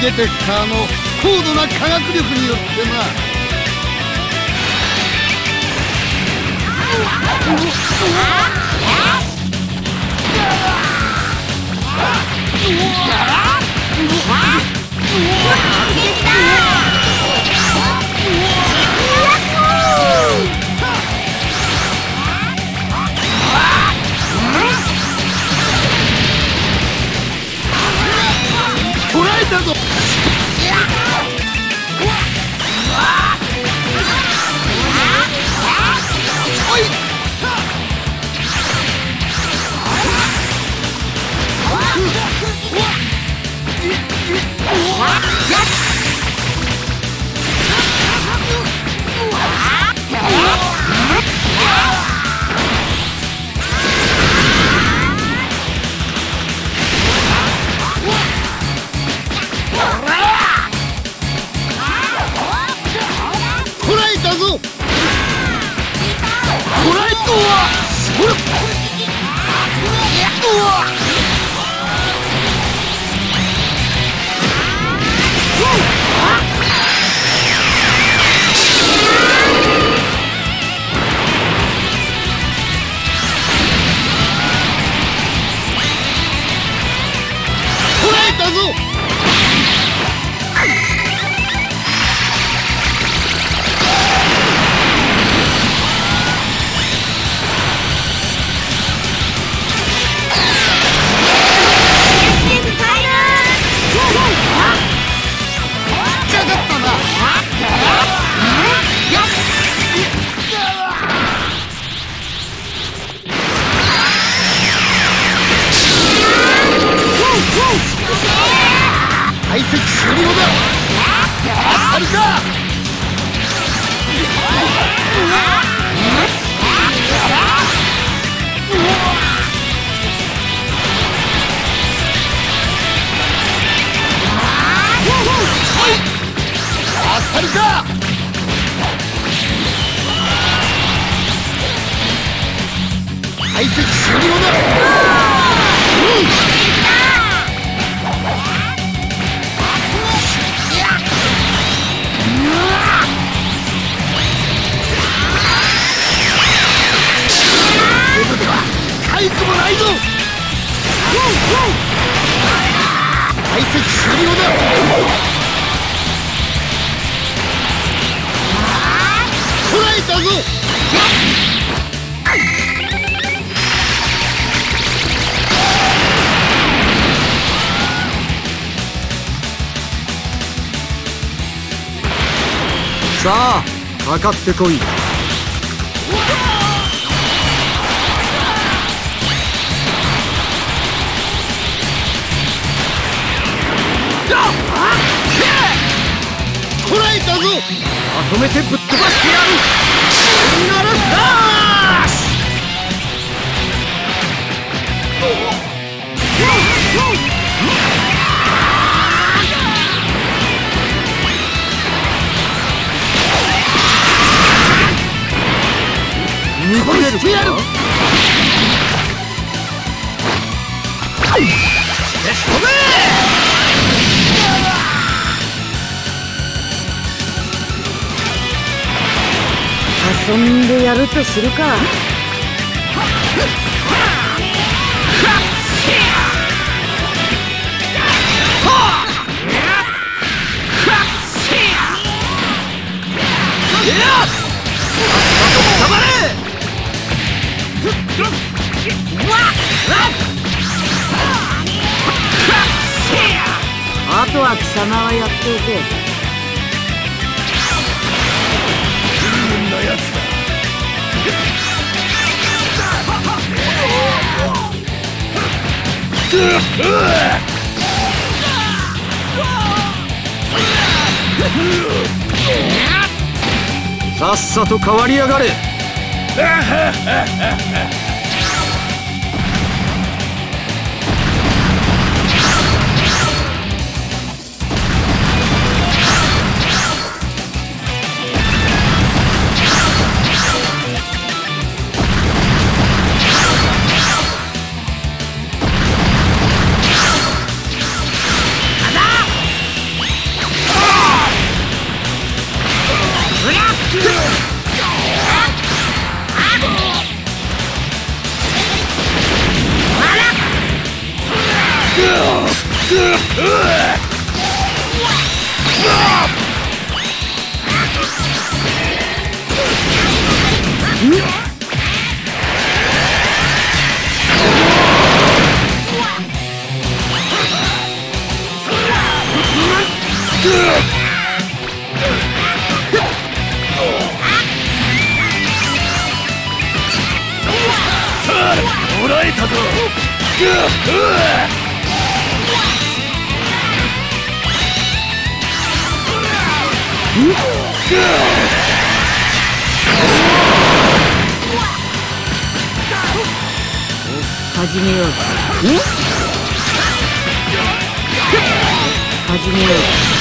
出てきたあの高度な科学力によってな。捕らえ流的。さあかかってこい。捕らえたぞ。まとめてぶっ飛ばしてやる。ならダッ遊んでやるとするか。あとは貴様はやっておけ。さっさと変わりやがれ。Ugh! 始めよう始めよう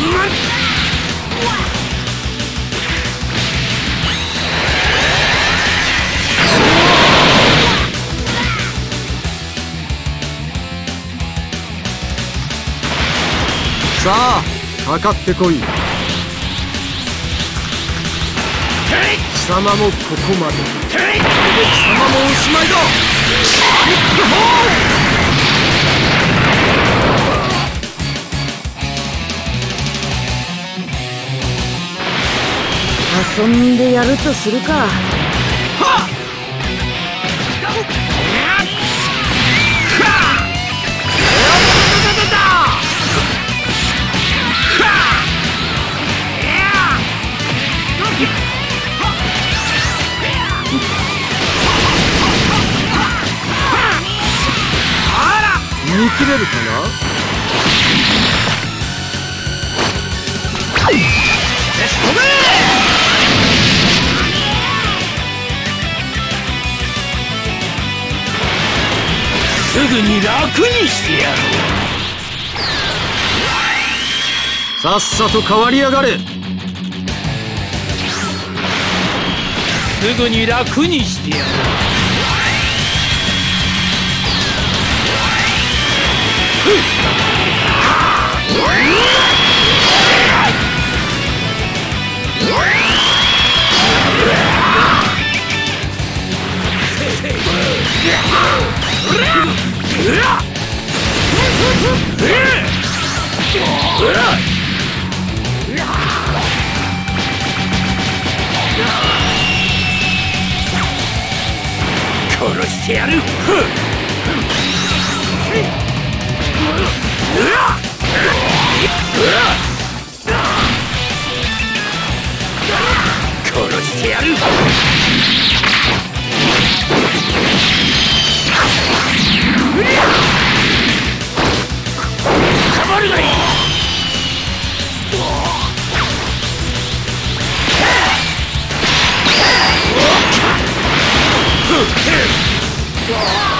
Let's さあかかってこい。貴様もここまで。これで貴様もおしまいだ。アリックホー遊んでやるとするか。すぐに楽にしてやるさっさと変わりやがれ。すぐに楽にしてやる殺してやる。殺し Hit!